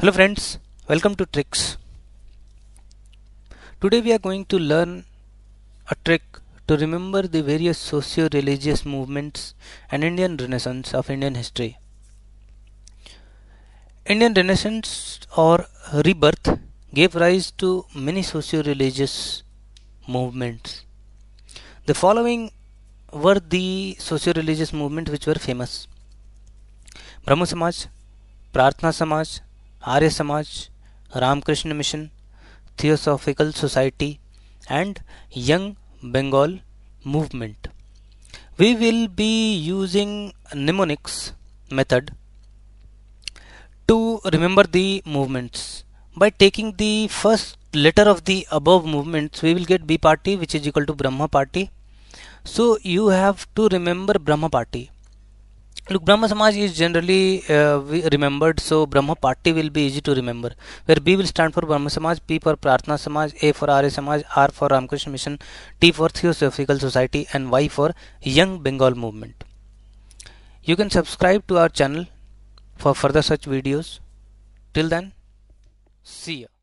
Hello friends, welcome to Tricks. Today we are going to learn a trick to remember the various socio-religious movements and Indian Renaissance of Indian history. Indian Renaissance or rebirth gave rise to many socio-religious movements. The following were the socio-religious movements which were famous. Brahmo Samaj, Prarthana Samaj, Arya Samaj, Ramakrishna Mission, Theosophical Society and Young Bengal Movement. We will be using mnemonics method to remember the movements. By taking the first letter of the above movements, we will get B party which is equal to Brahma party. So you have to remember Brahma party look brahma samaj is generally uh, remembered so brahma party will be easy to remember where b will stand for brahma samaj p for prarthana samaj a for arya samaj r for ramakrishna mission t for theosophical society and y for young bengal movement you can subscribe to our channel for further such videos till then see ya